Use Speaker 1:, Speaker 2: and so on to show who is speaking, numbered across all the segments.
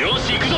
Speaker 1: よし行くぞ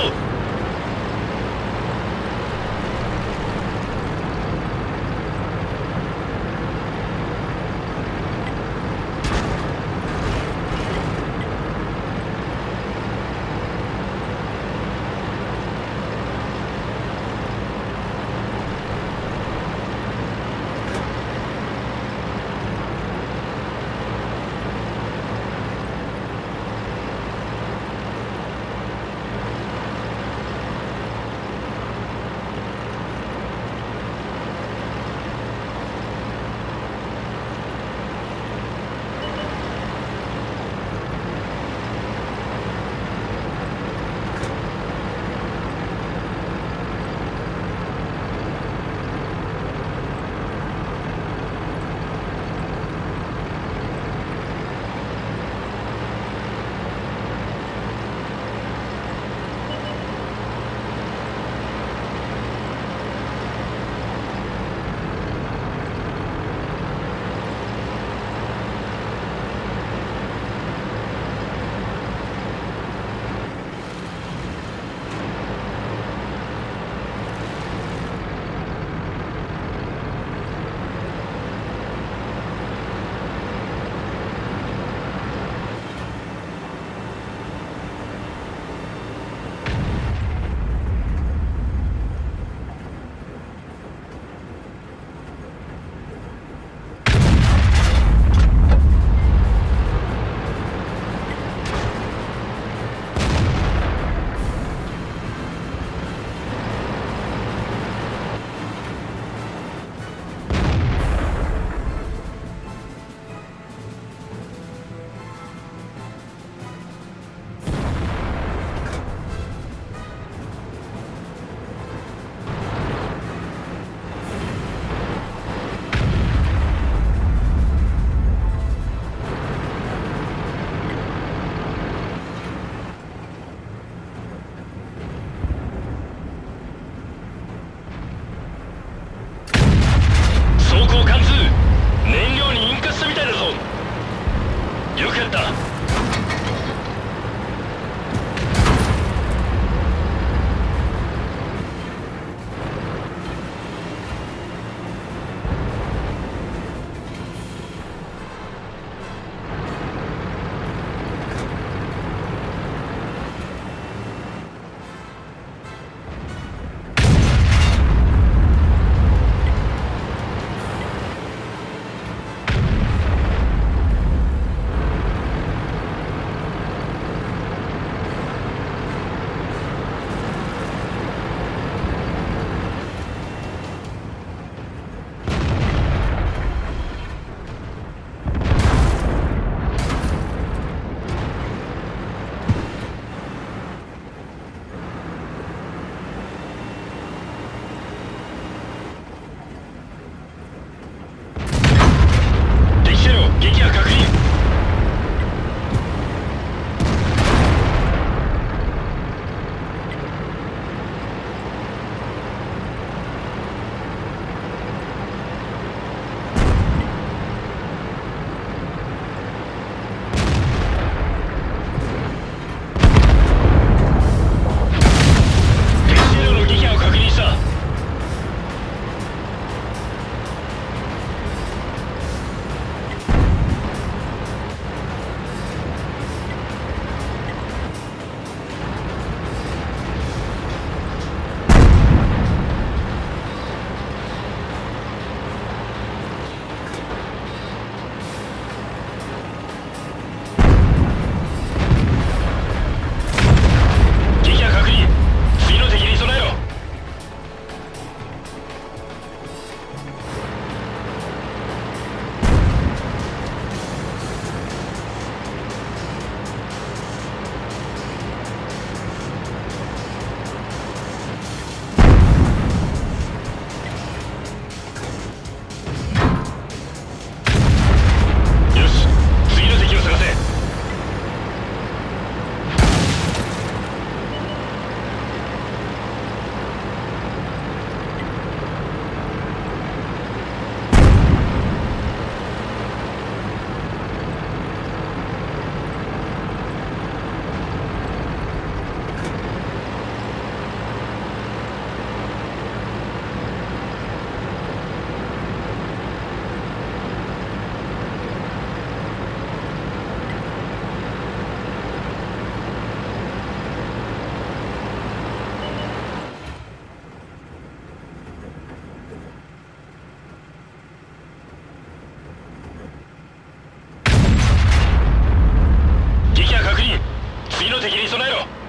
Speaker 1: の敵に備えろ。